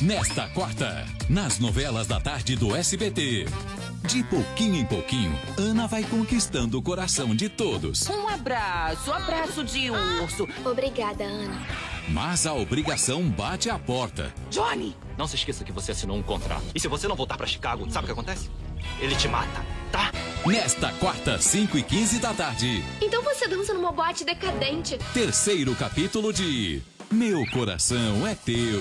Nesta quarta, nas novelas da tarde do SBT. De pouquinho em pouquinho, Ana vai conquistando o coração de todos. Um abraço, abraço de urso. Obrigada, Ana. Mas a obrigação bate à porta. Johnny! Não se esqueça que você assinou um contrato. E se você não voltar para Chicago, sabe o que acontece? Ele te mata, tá? Nesta quarta, 5 e 15 da tarde. Então você dança numa boate decadente. Terceiro capítulo de Meu Coração é Teu.